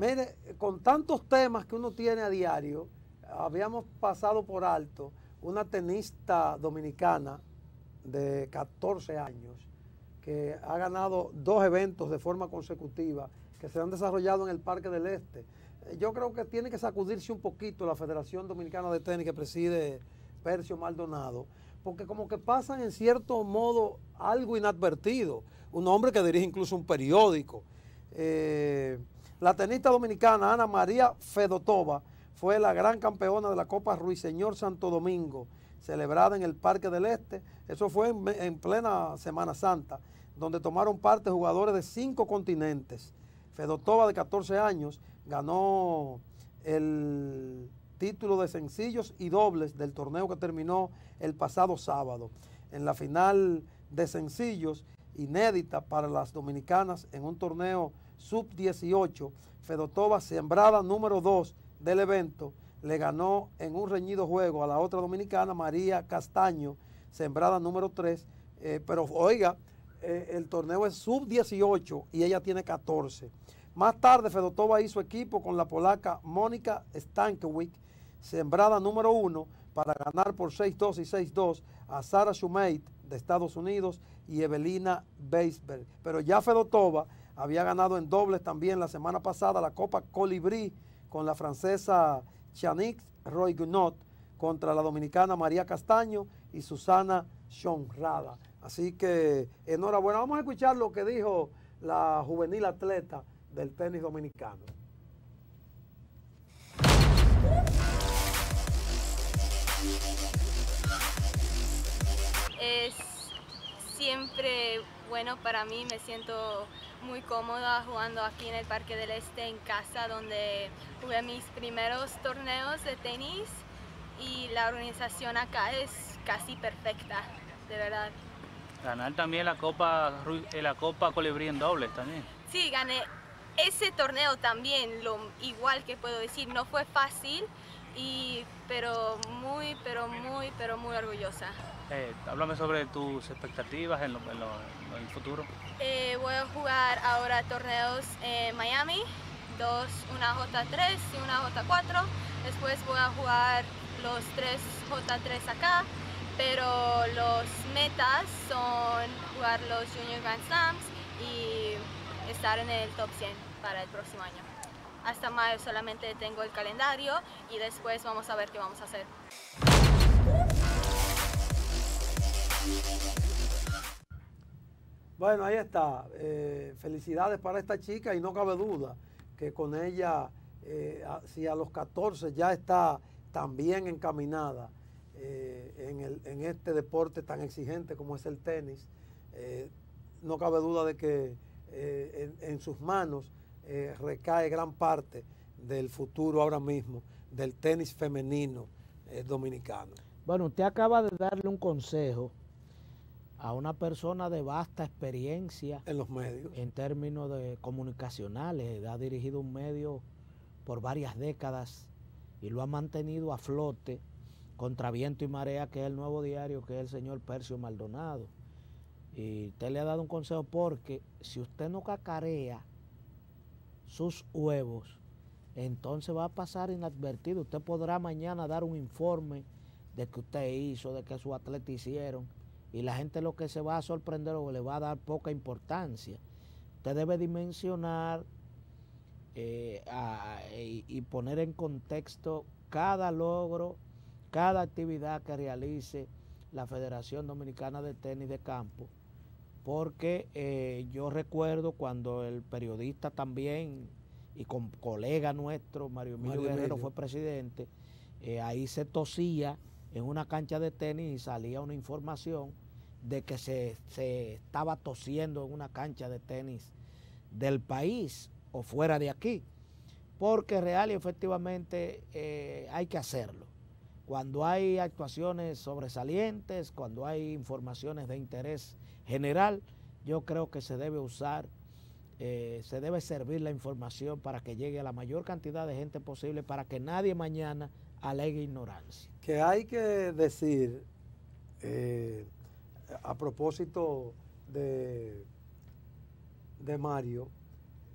Mire, con tantos temas que uno tiene a diario, habíamos pasado por alto una tenista dominicana de 14 años que ha ganado dos eventos de forma consecutiva que se han desarrollado en el Parque del Este. Yo creo que tiene que sacudirse un poquito la Federación Dominicana de Tenis que preside Percio Maldonado, porque como que pasan en cierto modo algo inadvertido. Un hombre que dirige incluso un periódico. Eh, la tenista dominicana Ana María Fedotova fue la gran campeona de la Copa Ruiseñor Santo Domingo, celebrada en el Parque del Este. Eso fue en, plena Semana Santa, donde tomaron parte jugadores de cinco continentes. Fedotova, de 14 años, ganó el título de sencillos y dobles del torneo que terminó el pasado sábado. En la final de sencillos, inédita para las dominicanas en un torneo sub-18, Fedotova, sembrada número 2 del evento, le ganó en un reñido juego a la otra dominicana, María Castaño, sembrada número 3. Eh, pero oiga, eh, el torneo es sub-18 y ella tiene 14. Más tarde, Fedotova hizo equipo con la polaca Mónica Stankiewicz, sembrada número 1, para ganar por 6-2 y 6-2 a Sara Shumate de Estados Unidos y Evelina Beisberg. Pero ya Fedotova había ganado en dobles también la semana pasada la Copa Colibrí con la francesa Chanique Roy Gunot contra la dominicana María Castaño y Susana Shonrada. Así que enhorabuena. Vamos a escuchar lo que dijo la juvenil atleta del tenis dominicano. Es siempre bueno para mí, me siento muy cómoda jugando aquí en el Parque del Este en casa donde jugué mis primeros torneos de tenis y la organización acá es casi perfecta, de verdad. Ganar también la Copa, eh, la Copa Colibrí en dobles también. Sí, gané ese torneo también, lo igual que puedo decir, no fue fácil, y, pero muy, pero muy, pero muy orgullosa. Eh, háblame sobre tus expectativas en, el futuro. Eh, voy a jugar ahora torneos en Miami, dos, una J3 y una J4. Después voy a jugar los tres J3 acá, pero los metas son jugar los Junior Grand Slams y estar en el top 100 para el próximo año. Hasta mayo solamente tengo el calendario y después vamos a ver qué vamos a hacer. Bueno, ahí está. Eh, felicidades para esta chica y no cabe duda que con ella, eh, si a los 14 ya está tan bien encaminada eh, en, este deporte tan exigente como es el tenis, no cabe duda de que en, sus manos recae gran parte del futuro ahora mismo del tenis femenino dominicano. Bueno, usted acaba de darle un consejo a una persona de vasta experiencia en los medios, en términos de comunicacionales, ha dirigido un medio por varias décadas y lo ha mantenido a flote contra viento y marea, que es el nuevo diario, que es el señor Percio Maldonado. Y usted le ha dado un consejo porque si usted no cacarea sus huevos, entonces va a pasar inadvertido. Usted podrá mañana dar un informe de que usted hizo, de que sus atletas hicieron, y la gente lo que se va a sorprender o le va a dar poca importancia. Usted debe dimensionar eh, y, poner en contexto cada logro, cada actividad que realice la Federación Dominicana de Tenis de Campo, porque eh, yo recuerdo cuando el periodista también y con colega nuestro, Mario Emilio Guerrero, fue presidente, eh, ahí se tosía en una cancha de tenis y salía una información de que se, estaba tosiendo en una cancha de tenis del país o fuera de aquí, porque real y efectivamente eh, hay que hacerlo. Cuando hay actuaciones sobresalientes, cuando hay informaciones de interés general, yo creo que se debe usar, eh, se debe servir la información para que llegue a la mayor cantidad de gente posible, para que nadie mañana alegue ignorancia. Que hay que decir, eh, a propósito de, de Mario,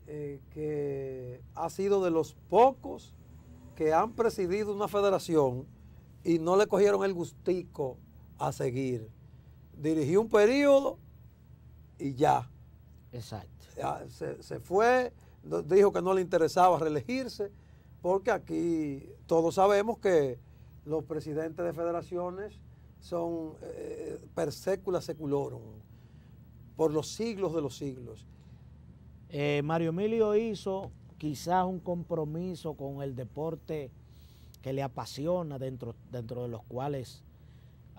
eh, que ha sido de los pocos que han presidido una federación y no le cogieron el gustico a seguir. Dirigió un periodo y ya. Exacto. se, se fue, dijo que no le interesaba reelegirse, porque aquí todos sabemos que los presidentes de federaciones son eh, per secula seculorum, por los siglos de los siglos. Eh, Mario Emilio hizo quizás un compromiso con el deporte que le apasiona, dentro, dentro de los cuales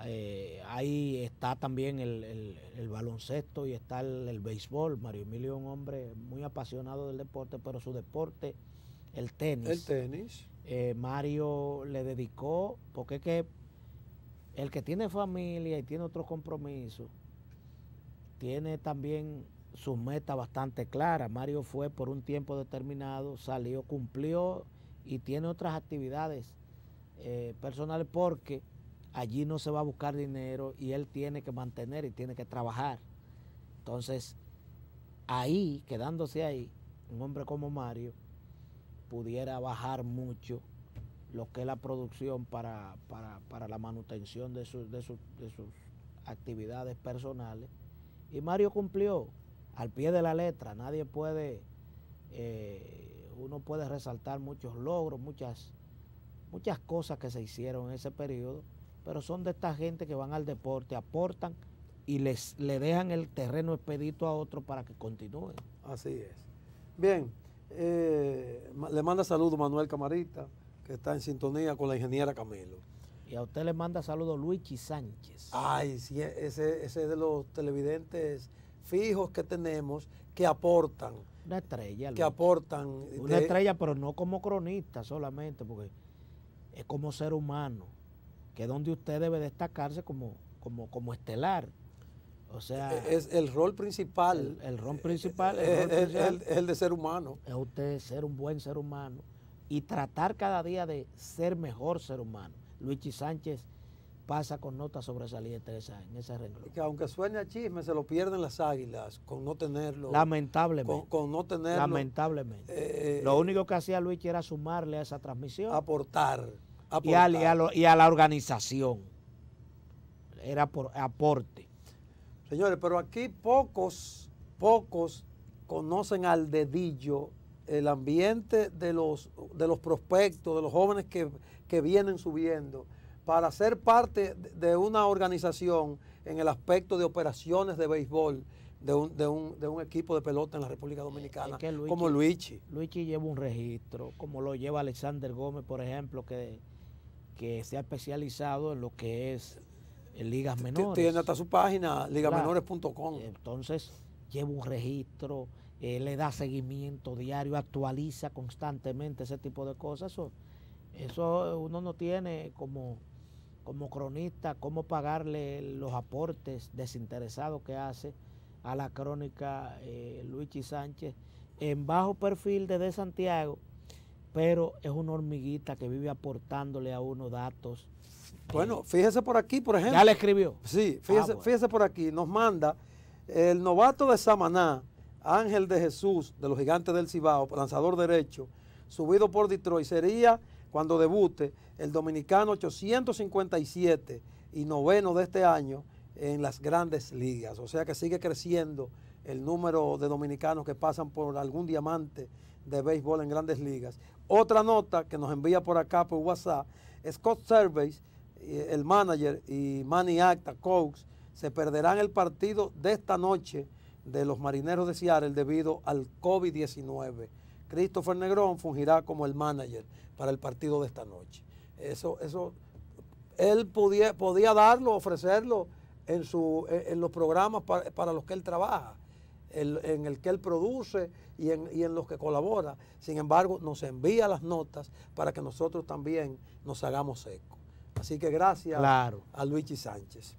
eh, ahí está también el, baloncesto y está el, béisbol. Mario Emilio es un hombre muy apasionado del deporte, pero su deporte, el tenis. El tenis. Eh, Mario le dedicó, porque es que el que tiene familia y tiene otros compromisos, tiene también sus metas bastante claras. Mario fue por un tiempo determinado, salió, cumplió y tiene otras actividades eh, personales porque allí no se va a buscar dinero y él tiene que mantener y tiene que trabajar. Entonces, ahí, quedándose ahí, un hombre como Mario pudiera bajar mucho lo que es la producción para, la manutención de, sus, de, sus, actividades personales. Y Mario cumplió al pie de la letra. Nadie puede, eh, uno puede resaltar muchos logros, muchas, muchas cosas que se hicieron en ese periodo, pero son de esta gente que van al deporte, aportan y les le dejan el terreno expedito a otro para que continúen. Así es. Bien, eh, le manda saludos Manuel Camarita, que está en sintonía con la ingeniera Camilo. Y a usted le manda saludos Luigi Sánchez. Ay, sí, ese, ese es de los televidentes fijos que tenemos que aportan. Una estrella. Que aportan. Una estrella, pero no como cronista solamente, porque es como ser humano que es donde usted debe destacarse como, como, como estelar. O sea, e-, es el rol principal. El, rol principal es el, de ser humano. Es usted ser un buen ser humano y tratar cada día de ser mejor ser humano. Luigi Sánchez pasa con notas sobresalientes en ese renglón. Que aunque suene a chisme, se lo pierden las águilas con no tenerlo. Lamentablemente. Con, no tenerlo. Lamentablemente. Eh, lo único que hacía Luigi era sumarle a esa transmisión. Aportar y a, y, a la organización. Era por aporte. Señores, pero aquí pocos, pocos conocen al dedillo el ambiente de los, de los prospectos, de los jóvenes que, que vienen subiendo, para ser parte de una organización en el aspecto de operaciones de béisbol de un, de un, de un equipo de pelota en la República Dominicana, como Luigi. Luigi lleva un registro, como lo lleva Alexander Gómez, por ejemplo, que que se ha especializado en lo que es en ligas menores. Tiene hasta su página, ligamenores.com. Entonces, lleva un registro, eh, le da seguimiento diario, actualiza constantemente ese tipo de cosas. Eso, eso uno no tiene como, como cronista cómo pagarle los aportes desinteresados que hace a la crónica eh, Luigi Sánchez en bajo perfil desde Santiago pero es una hormiguita que vive aportándole a uno datos. Bueno, fíjese por aquí, por ejemplo. ¿Ya le escribió? Sí, fíjese, ah, fíjese por aquí, nos manda el novato de Samaná, Ángel de Jesús, de los Gigantes del Cibao, lanzador derecho, subido por Detroit, sería cuando debute el dominicano 857 y noveno de este año en las grandes ligas. O sea que sigue creciendo el número de dominicanos que pasan por algún diamante de béisbol en grandes ligas. Otra nota que nos envía por acá por WhatsApp, Scott Service, el manager, y Manny Acta, Cox, se perderán el partido de esta noche de los marineros de Seattle debido al COVID-19. Christopher Negrón fungirá como el manager para el partido de esta noche. Eso, eso, él podía, podía darlo, ofrecerlo en, su, en los programas para, para los que él trabaja en el que él produce y en, los que colabora. Sin embargo, nos envía las notas para que nosotros también nos hagamos eco. Así que gracias a Luigi Sánchez.